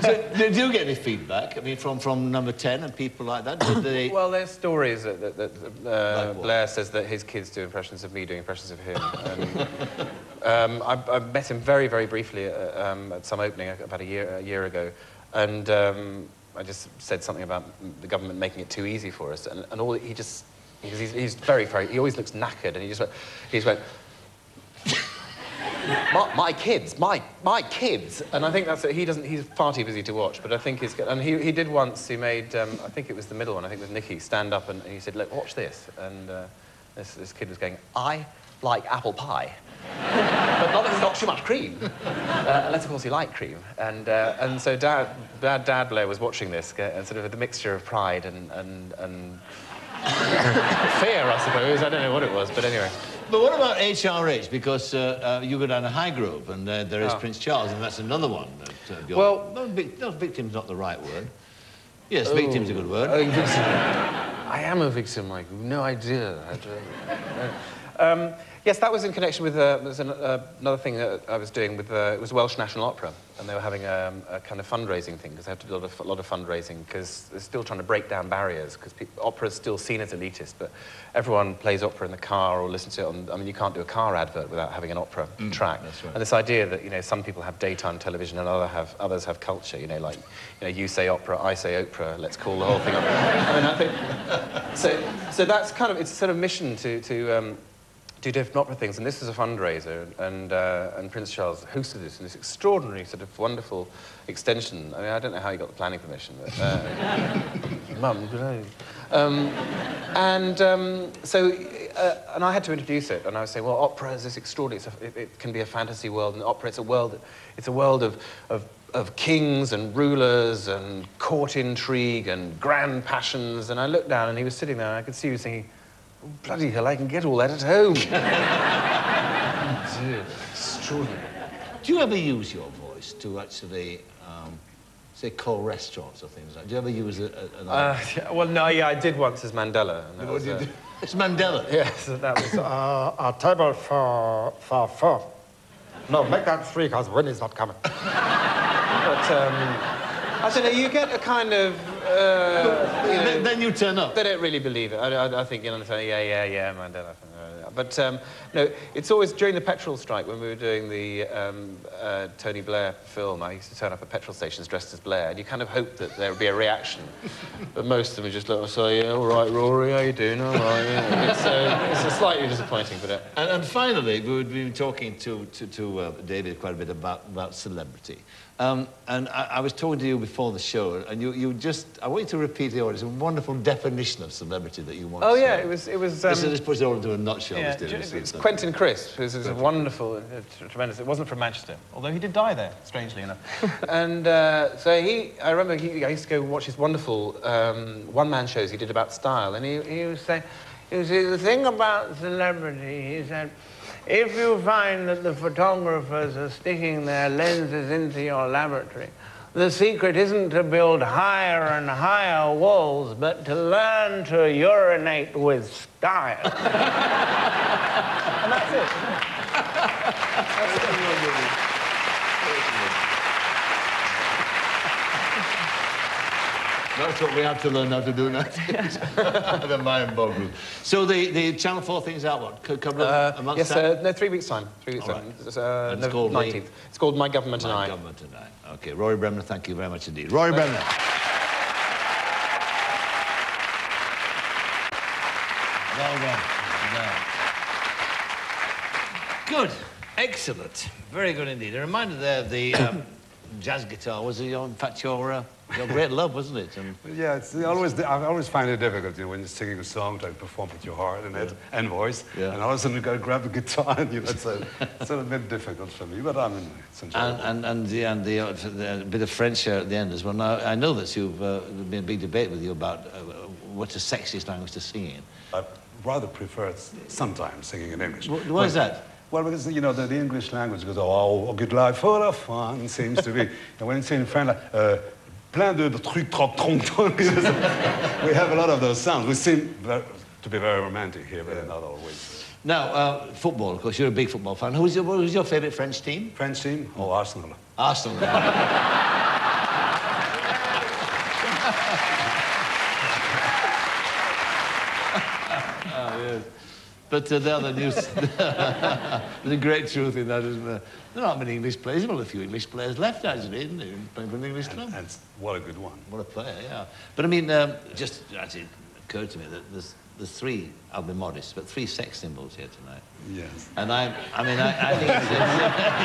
so, do you get any feedback? I mean, from, from number 10 and people like that? They... Well, there's stories that, that, that uh, like Blair says that his kids do impressions of me doing impressions of him. And, um, I, I, met him very, very briefly at, um, at, some opening about a year, a year ago, and um, I just said something about the government making it too easy for us, and, and all he just he's, he's very, very, he always looks knackered, and he just went, he just went my, my, kids, my, my kids. And I think that's it. He doesn't, he's far too busy to watch, but I think he's. And he, he did once, he made, um, I think it was the middle one, I think it was Nicky, stand up and, he said, look, watch this. And uh, this, this kid was going, I like apple pie. but not that it's got too much cream. Uh, unless, of course, you like cream. And, uh, and so Dad, Dad, Dad Blair was watching this, and sort of the mixture of pride and, and, and fear, I suppose. I don't know what it was, but anyway. But what about HRH? Because uh, uh, you go down to Highgrove and uh, there is oh. Prince Charles, and that's another one. That, uh, well, no, no, victim's not the right word. Yes, oh, victim's a good word. I am a victim, Mike. No idea. Um, Yes, that was in connection with uh, there's an, uh, another thing that I was doing with uh, it was Welsh National Opera, and they were having a, um, a kind of fundraising thing because they have to do a lot of, a lot of fundraising because they're still trying to break down barriers because opera is still seen as elitist, but everyone plays opera in the car or listens to it on. I mean, you can't do a car advert without having an opera mm, track. Right. And this idea that you know some people have daytime television and other have others have culture. You know, like you know you say opera, I say opera. Let's call the whole thing opera. I mean, I think so. So that's kind of it's a sort of mission to to. Um, do different opera things, and this is a fundraiser, and, uh, and Prince Charles hosted this in this extraordinary, sort of wonderful extension. I mean, I don't know how he got the planning permission, but... Uh, Mum, good um, And um, so, uh, and I had to introduce it, and I was saying, well, opera is this extraordinary, a, it, it, can be a fantasy world, and opera, it's a world, it's a world of, of, of kings and rulers and court intrigue and grand passions, and I looked down, and he was sitting there, and I could see he was thinking, Oh, bloody hell, I can get all that at home. Dear, extraordinary. Do you ever use your voice to actually, um, say, call restaurants or things like that? Do you ever use it? Uh, well, no, yeah, I did once as Mandela. And was, uh, it's Mandela? Yes, that was... uh, a table for, for four. No, make that three, because Winnie's not coming. but, um... I don't know, you get a kind of... Uh, then you turn up. They don't really believe it. I, I, I think, you know, yeah, yeah, yeah, Mandela. But um, no, it's always during the petrol strike when we were doing the um, uh, Tony Blair film. I used to turn up at petrol stations dressed as Blair, and you kind of hope that there would be a reaction. but most of them would just look and say, "Yeah, all right, Rory, how you doing? All right." Yeah. It's, uh, it's slightly disappointing, but. Uh... And, and, finally, we would be talking to to, to uh, David quite a bit about about celebrity. Um, and I, I, was talking to you before the show, and you, you just, I want you to repeat the audience, a wonderful definition of celebrity that you want Oh, yeah, it was... It was um, this, this puts it all into a nutshell. Yeah, it's, it's Quentin Crisp, who's, who's a wonderful, uh, tremendous... It wasn't from Manchester, although he did die there, strangely enough. and uh, so he, I remember he, I used to go watch his wonderful um, one-man shows he did about style, and he, he was saying, you see, the thing about celebrity, he said, if you find that the photographers are sticking their lenses into your laboratory, the secret isn't to build higher and higher walls, but to learn to urinate with style. and that's it. that's it. That's what we have to learn how to do now. the mind boggles. So the, the Channel 4 thing's out, what, a couple of uh, month's yes? Uh, no, three weeks' time. Three weeks' time. It's, uh, it's called 19th. The... It's called My Government My and I. My Government and I. OK, Rory Bremner, thank you very much indeed. Rory Bremner. Well done. Good. Excellent. Very good indeed. A reminder there of the um, jazz guitar. Was it, your, in fact, your... Uh, your great love, wasn't it? And yeah, it's always I always find it difficult, you know, when you're singing a song, trying to perform with your heart and head and voice, yeah. and all of a sudden you've got to grab the guitar, and you know, it's a, it's a bit difficult for me, but I mean, it's enjoyable. And and and the and the, uh, the bit of French here at the end as well. Now I know that you've uh, been a big debate with you about uh, what's the sexiest language to sing in. I rather prefer sometimes singing in English. What, why is that? Well, because, you know, the, the, English language goes, oh, good life full of fun, seems to be. and when it's in French, like, uh, plein de trucs trop trompons. we have a lot of those sounds. We seem to be very romantic here, but yeah. not always. Now, uh, football, of course, you're a big football fan. Who's your, who's your favourite French team? French team? Oh, Arsenal. Arsenal. oh, yes. But uh, the other news, there's a great truth in that, isn't there? There aren't many English players. Well, a few English players left, actually, isn't there? Playing for an English club. And what a good one. What a player, yeah. But I mean, um, just actually occurred to me that there's, there's three, I'll be modest, but three sex symbols here tonight. Yes. And I, I mean, I, I think it's,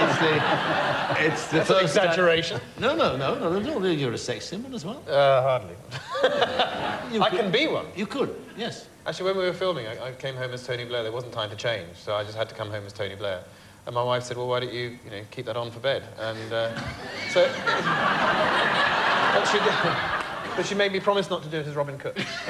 it's, the, it's the That's first time- exaggeration. No, no, no, no, no, no, you're a sex symbol as well. Uh, hardly. You I could- can be one. You could, yes. Actually, when we were filming, I, I came home as Tony Blair. There wasn't time to change, so I just had to come home as Tony Blair. And my wife said, "Well, why don't you, you know, keep that on for bed?" And uh, so, but she. But she made me promise not to do it as Robin Cook.